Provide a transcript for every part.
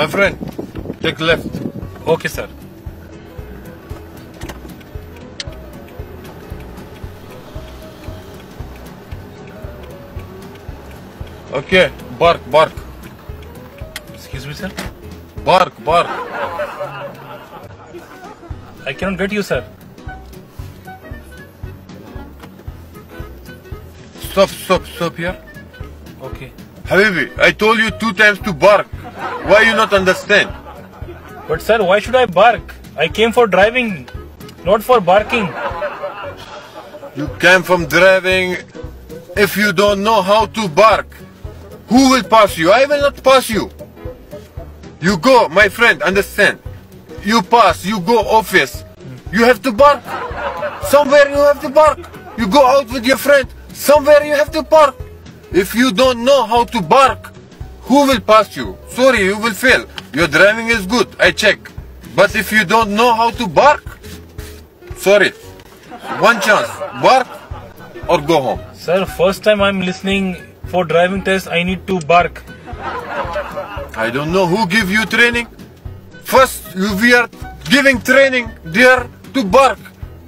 My friend, take left. Okay, sir. Okay, bark, bark. Excuse me, sir. Bark, bark. I cannot get you, sir. Stop, stop, stop here. Okay. Habibi, I told you two times to bark. Why you not understand? But, sir, why should I bark? I came for driving, not for barking. You came from driving. If you don't know how to bark, who will pass you? I will not pass you. You go, my friend, understand? You pass, you go office. You have to bark. Somewhere you have to bark. You go out with your friend. Somewhere you have to bark. If you don't know how to bark, who will pass you? Sorry, you will fail. Your driving is good, I check. But if you don't know how to bark, sorry. One chance, bark or go home. Sir, first time I'm listening for driving test, I need to bark. I don't know who give you training. First, you we are giving training there to bark,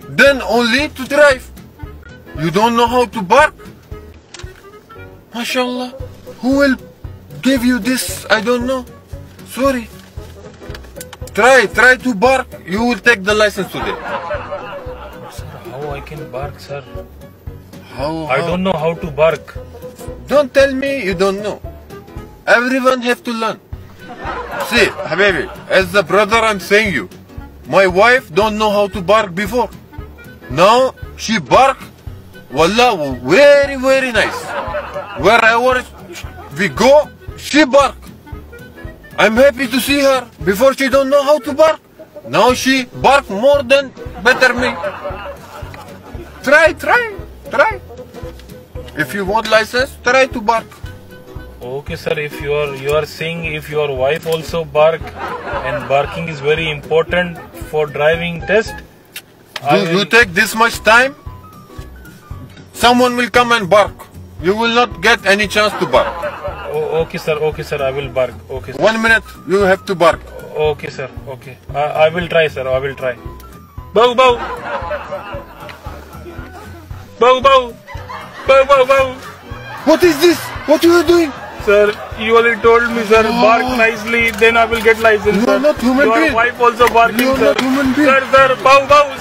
then only to drive. You don't know how to bark? MashaAllah. Who will give you this? I don't know. Sorry. Try, try to bark. You will take the license today. Sir, how I can bark, sir? How? I don't know how to bark. Don't tell me you don't know. Everyone have to learn. See, Habibi, as the brother I'm saying you, my wife don't know how to bark before. Now she bark, wallah, very very nice. Wherever we go, she bark. I'm happy to see her. Before she don't know how to bark. Now she bark more than better me. Try, try, try. If you want license, try to bark. Okay, sir. If you are you are saying if your wife also bark, and barking is very important for driving test. I Do will- you take this much time? Someone will come and bark. You will not get any chance to bark. Oh, okay, sir. Okay, sir. I will bark. Okay, sir. One minute, you have to bark. Okay, sir. Okay. I, I will try, sir. I will try. Bow, bow. Bow, bow. Bow, bow, bow. What is this? What are you are doing? Sir, you already told me, sir, bark nicely, then I will get license, You sir. are not human Your being. wife also barking, You are sir. not human being. Sir, sir, bow, bow, sir, bow, bow.